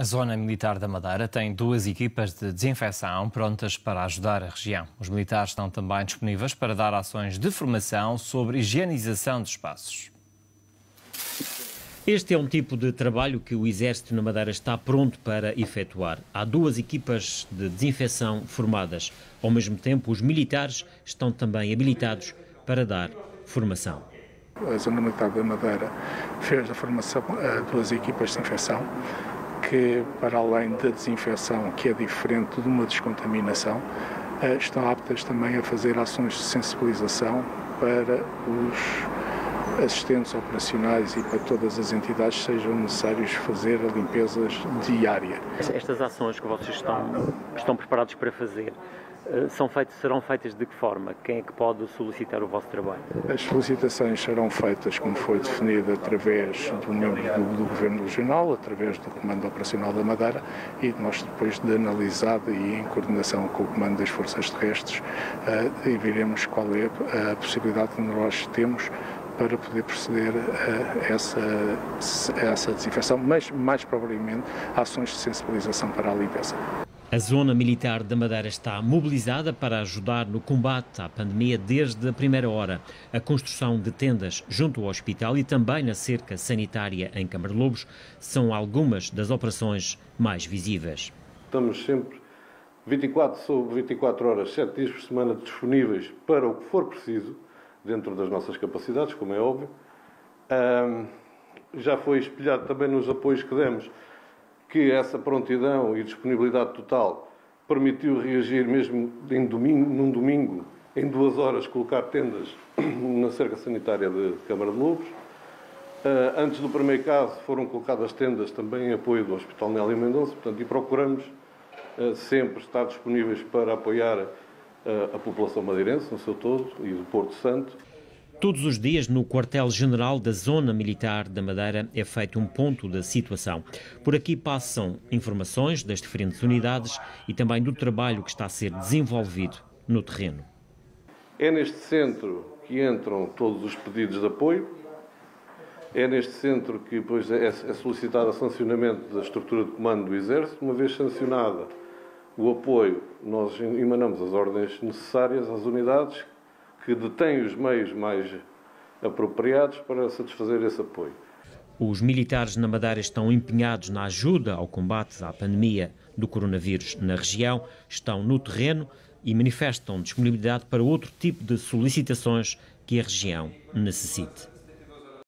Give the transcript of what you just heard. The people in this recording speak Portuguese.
A Zona Militar da Madeira tem duas equipas de desinfecção prontas para ajudar a região. Os militares estão também disponíveis para dar ações de formação sobre higienização de espaços. Este é um tipo de trabalho que o Exército na Madeira está pronto para efetuar. Há duas equipas de desinfecção formadas. Ao mesmo tempo, os militares estão também habilitados para dar formação. A Zona Militar da Madeira fez a formação a duas equipas de desinfecção que, para além da desinfecção, que é diferente de uma descontaminação, eh, estão aptas também a fazer ações de sensibilização para os assistentes operacionais e para todas as entidades sejam necessários fazer a limpeza diária. Estas ações que vocês estão, estão preparados para fazer, eh, são feitas, serão feitas de que forma? Quem é que pode solicitar o vosso trabalho? As solicitações serão feitas, como foi definido, através do membro do, do Governo Regional, através do Comando Operacional da Madeira e nós, depois de analisada e em coordenação com o Comando das Forças Terrestres, uh, veremos qual é a possibilidade que nós temos para poder proceder a essa, a essa desinfecção, mas mais provavelmente ações de sensibilização para a limpeza. A Zona Militar da Madeira está mobilizada para ajudar no combate à pandemia desde a primeira hora. A construção de tendas junto ao hospital e também na cerca sanitária em Lobos são algumas das operações mais visíveis. Estamos sempre 24 sobre 24 horas, 7 dias por semana disponíveis para o que for preciso, dentro das nossas capacidades, como é óbvio. Um, já foi espelhado também nos apoios que demos que essa prontidão e disponibilidade total permitiu reagir mesmo em domingo, num domingo, em duas horas, colocar tendas na cerca sanitária de Câmara de Lobos. Uh, antes do primeiro caso foram colocadas tendas também em apoio do Hospital Nélia Mendonça, portanto, e procuramos uh, sempre estar disponíveis para apoiar a população madeirense no seu todo e do Porto Santo. Todos os dias, no quartel-general da Zona Militar da Madeira, é feito um ponto da situação. Por aqui passam informações das diferentes unidades e também do trabalho que está a ser desenvolvido no terreno. É neste centro que entram todos os pedidos de apoio. É neste centro que depois é, é solicitado o sancionamento da estrutura de comando do Exército. Uma vez sancionada o apoio, nós emanamos as ordens necessárias às unidades que detém os meios mais apropriados para satisfazer esse apoio. Os militares na Madeira estão empenhados na ajuda ao combate à pandemia do coronavírus na região, estão no terreno e manifestam disponibilidade para outro tipo de solicitações que a região necessite.